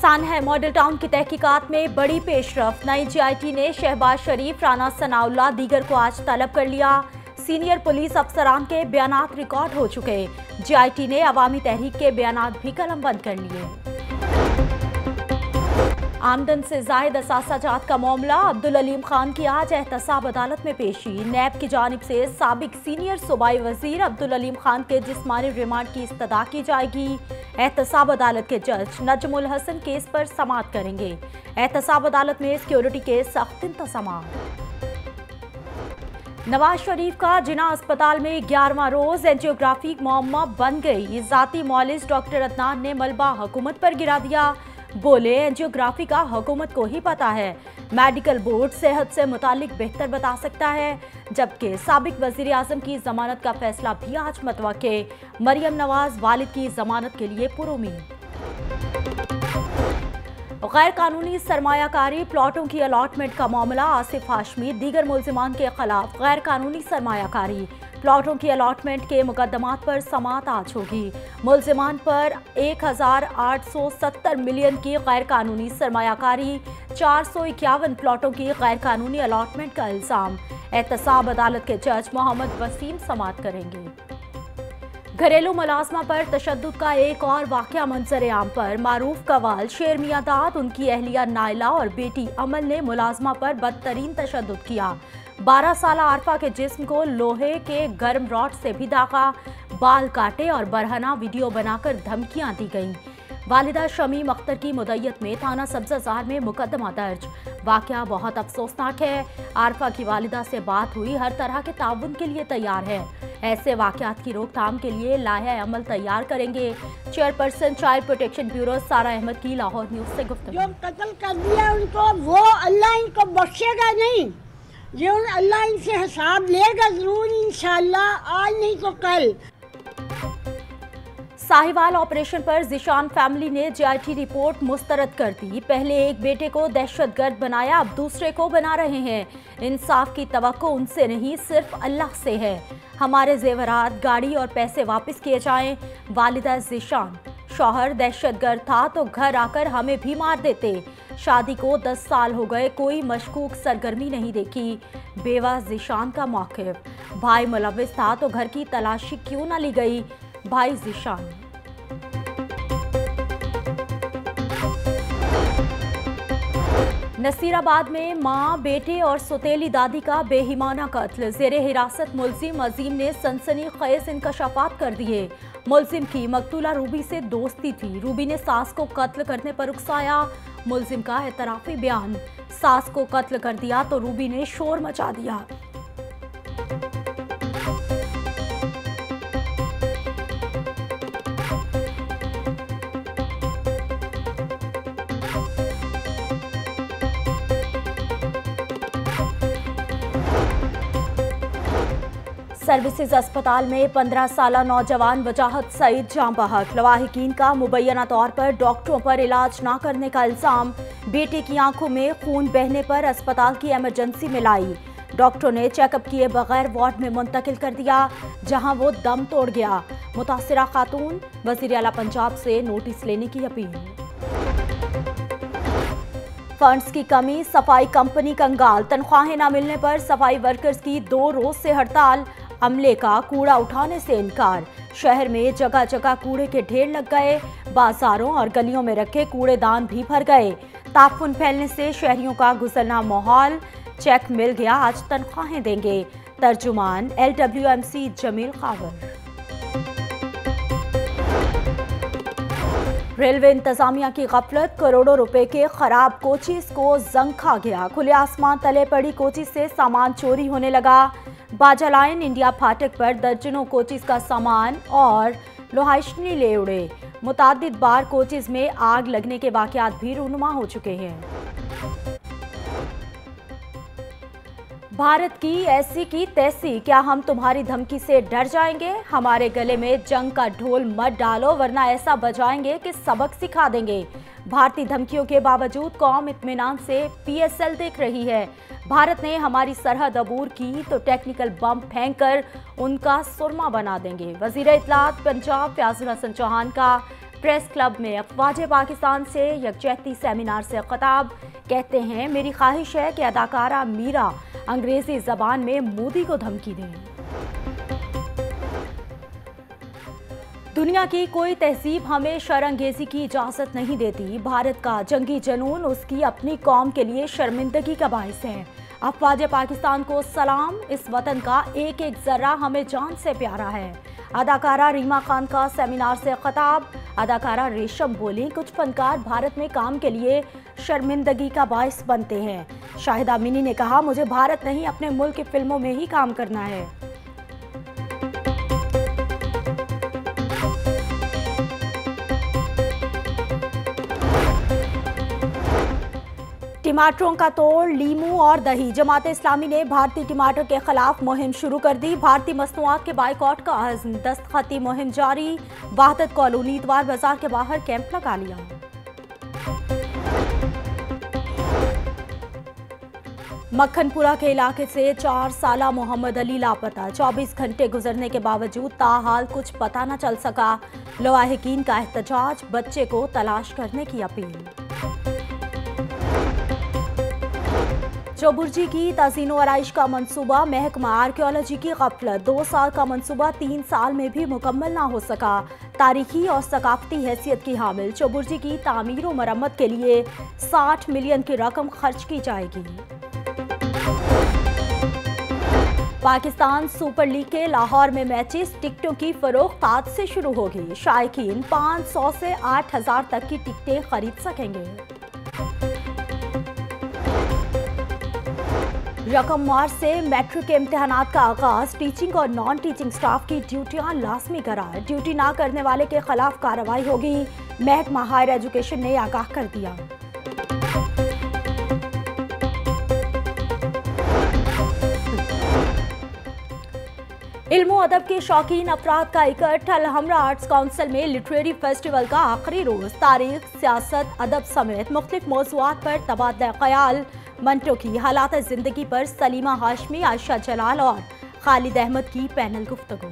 सन है model town की तहकीकात में बड़ी पेशरफ। नई जीआईटी ने शहबाज शरीफ, राना सनाउल्ला दीगर को आज तलब कर लिया। सीनियर पुलिस अफसरान के बयान रिकॉर्ड हो चुके। जीआईटी ने अवामी तहरीक के बयान भी कलम बंद कर लिए। आमदन से जायद असाजात का मामला। अब्दुल अलीम खान की आज एहतसाब अदालत में पेशी। नैब की जानब से सबक सीनियर सूबाई वज़ीर अब्दुल अलीम खान के जिसमानी रिमांड की इस्तः की जाएगी। एहतसाब अदालत के जज नजमुल हसन केस पर समात करेंगे। एहतसाब अदालत में सिक्योरिटी के सख्त इंतज़ाम। नवाज़ शरीफ का जिना अस्पताल में ग्यारहवा रोज एंजियोग्राफी मामा बन गई। जाती मॉलिस डॉक्टर अदनान ने मलबा हुकूमत पर गिरा दिया। बोले, एंजियोग्राफी का हुकूमत को ही पता है। मेडिकल बोर्ड सेहत से मुतालिक बेहतर बता सकता है, जबकि सबक वज़ीर अजम की जमानत का फैसला भी आज मतवा मरियम नवाज़ वालिद की जमानत के लिए पुरुमीद गैर कानूनी सरमायाकारी प्लॉटों की अलॉटमेंट का मामला आसिफ हाशमी, दीगर मुलजमान के खिलाफ गैर कानूनी सरमायाकारी। प्लॉटों की अलॉटमेंट के मुकदमात पर समात आज होगी। मुलजमान पर एक हज़ार आठ सौ सत्तर मिलियन की गैर कानूनी सरमाकारी चार सौ इक्यावन प्लॉटों की गैर कानूनी अलॉटमेंट का इल्ज़ाम। एहतसाब अदालत के जज मोहम्मद वसीम समात करेंगे। घरेलू मुलाजमा पर तशद का एक और वाक़ मंजर आम पर। मारूफ कवाल, शेर मियादाद उनकी अहलिया नायला और बेटी अमल ने मुलाजमा पर बदतरीन तशद किया। बारह साल आरफा के जिस्म को लोहे के गर्म रॉड से भी दागा बाल काटे और बरहना वीडियो बनाकर धमकियाँ दी गईं। वालिदा शमीम अख्तर की मुदैयत में थाना सब्जा सब्जाजार में मुकदमा दर्ज। वाक़ बहुत अफसोसनाक है। आरफा की वालिदा से बात हुई, हर तरह के ताउन के लिए तैयार है। ऐसे वाकत की रोकथाम के लिए लाह अमल तैयार करेंगे। चेयरपर्सन चाइल्ड प्रोटेक्शन ब्यूरो सारा अहमद की लाहौर न्यूज़ से गुफ्त कर दिया उनको, वो अल्लाह इनको बख्शेगा नहीं। जो अल्लाह इनसे हिसाब लेगा ज़रूर, इंशाल्लाह, आज नहीं तो कल। साहिवाल ऑपरेशन पर जिशान फैमिली ने जीआईटी रिपोर्ट मुस्तरद कर दी। पहले एक बेटे को दहशतगर्द बनाया, अब दूसरे को बना रहे हैं। इंसाफ की तो उनसे नहीं, सिर्फ़ अल्लाह से है। हमारे जेवरात, गाड़ी और पैसे वापस किए जाएँ। वालिदा जिशान। शौहर दहशतगर्द था तो घर आकर हमें भी मार देते। शादी को 10 साल हो गए, कोई मशकूक सरगर्मी नहीं देखी। बेवा जिशान का मौकफ भाई मुलविस था तो घर की तलाशी क्यों ना ली गई? भाई जिशान नसीराबाद में माँ, बेटे और सुतेली दादी का बेहिमाना कत्ल। जेर हिरासत मुलजिम अजीम ने सनसनी खेज इंकशाफात कर दिए। मुलजिम की मकतूला रूबी से दोस्ती थी। रूबी ने सास को कत्ल करने पर उकसाया। मुलजिम का एतराफ़ी बयान। सास को कत्ल कर दिया तो रूबी ने शोर मचा दिया। सर्विसेज़ अस्पताल में 15 साल नौजवान वजाहत सईद जाम बहक लवाहिकीन का मुबैना तौर पर डॉक्टरों पर इलाज न करने का इल्ज़ाम। बेटे की आँखों में खून बहने पर अस्पताल की एमरजेंसी में लाई। डॉक्टरों ने चेकअप किए बगैर वार्ड में मुंतकिल कर दिया, जहाँ वो दम तोड़ गया। मुतासरा खातून, वज़ीर अला पंजाब से नोटिस लेने की अपील। फंड्स की कमी, सफ़ाई कंपनी कंगाल। तनख्वाहें न मिलने पर सफ़ाई वर्कर्स की दो रोज से हड़ताल। अमले का कूड़ा उठाने से इनकार। शहर में जगह जगह कूड़े के ढेर लग गए। बाजारों और गलियों में रखे कूड़ेदान भी भर गए। ताफुन फैलने से शहरियों का गुजरना माहौल। चेक मिल गया, आज तनख्वाहें देंगे। तर्जुमान L W M C Jamil Khawar. Railway इंतजामिया की गफलत करोड़ों रुपए के खराब कोचिस को जंग खा गया। खुले आसमान तले पड़ी कोचिस से सामान चोरी होने लगा। बाजा लाइन इंडिया फाटक पर दर्जनों कोचिस का सामान और लोहाइशनी ले उड़े। मुताद बार कोचिस में आग लगने के वाकत भी रूनुमा हो चुके हैं। भारत की ऐसी की तैसी, क्या हम तुम्हारी धमकी से डर जाएँगे? हमारे गले में जंग का ढोल मत डालो, वरना ऐसा बजाएँगे कि सबक सिखा देंगे। भारतीय धमकियों के बावजूद कौम इत्मीनान से पीएसएल देख रही है। भारत ने हमारी सरहद अबूर की तो टेक्निकल बम फेंक कर उनका सुरमा बना देंगे। वज़ीर इतलात पंजाब फ्याजुल हसन चौहान का प्रेस क्लब में अफवाज पाकिस्तान से यकजहती सेमिनार से खताब। कहते हैं, मेरी ख्वाहिश है कि अदाकारा मीरा अंग्रेज़ी जबान में मोदी को धमकी दी। दुनिया की कोई तहसीब हमें शरंगेजी की इजाज़त नहीं देती। भारत का जंगी जनून, उसकी अपनी कौम के लिए शर्मिंदगी का बायस है। अफवाज पाकिस्तान को सलाम, इस वतन का एक एक ज़र्रा हमें जान से प्यारा है। अदाकारा रीमा खान का सेमिनार से खताब। अदाकारा रेशम बोली, कुछ फनकार भारत में काम के लिए शर्मिंदगी का बायस बनते हैं। शाहिदा मिनी ने कहा, मुझे भारत नहीं, अपने मुल्क की फ़िल्मों में ही काम करना है। टमाटरों का तोड़, लीमू और दही। जमात इस्लामी ने भारतीय टमाटर के खिलाफ मुहिम शुरू कर दी। भारतीय मसनूआत के बाइकआउट का अज़म दस्तखती मुहिम जारी। वाहदत कॉलोनी इतवार बाज़ार के बाहर कैंप लगा लिया। मक्खनपुरा के इलाके से चार साल मोहम्मद अली लापता। 24 घंटे गुजरने के बावजूद ताहाल कुछ पता न चल सका। लवाहकीन का एहतजाज, बच्चे को तलाश करने की अपील। चौबुर्जी की तजीनो आरइश का मनसूबा महकमा आर्कियोलॉजी की गफलत। दो साल का मनसूबा तीन साल में भी मुकम्मल ना हो सका। तारीखी और सकाफती हैसियत की हामिल। चौबुर्जी की तामीर व मरम्मत के लिए 60 मिलियन की रकम खर्च की जाएगी। पाकिस्तान सुपर लीग के लाहौर में मैचेस टिकटों की फरोख्त आज से शुरू होगी। शायकीन 500 से 8000 तक की टिकटें खरीद सकेंगे। रकम मार्च से मैट्रिक के इम्तहान का आगाज़ टीचिंग और नॉन टीचिंग स्टाफ की ड्यूटियाँ लाजमी करार। ड्यूटी ना करने वाले के खिलाफ कार्रवाई होगी। महकमा हायर एजुकेशन ने आगाह कर दिया। इल्मो अदब के शौकीन अफराद का इकट्ठ। अलहमरा आर्ट्स काउंसिल में लिटरेरी फेस्टिवल का आखिरी रोज। तारीख, सियासत, अदब समेत मुख्तलिफ़ मौजूद पर तबादला ख्याल। मंटो की हालात ज़िंदगी पर सलीमा हाशमी आयशा जलाल और खालिद अहमद की पैनल गुफ्तगू।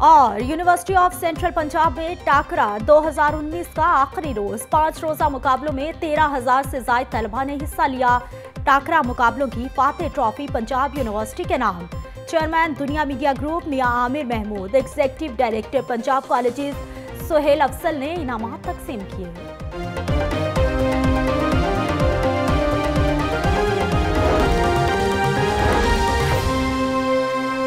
और यूनिवर्सिटी ऑफ़ सेंट्रल पंजाब में टाकरा 2019 का आखिरी रोज। पाँच रोजा मुकाबलों में तेरह हज़ार से ज़्यादा तलबा ने हिस्सा लिया। टाकरा मुकाबलों की फातेह ट्रॉफी पंजाब यूनिवर्सिटी के नाम। Chairman, Dunya media group Mian Amir Mahmood executive director Punjab colleges Sohail Afzal ने इनाम तकसीम किए।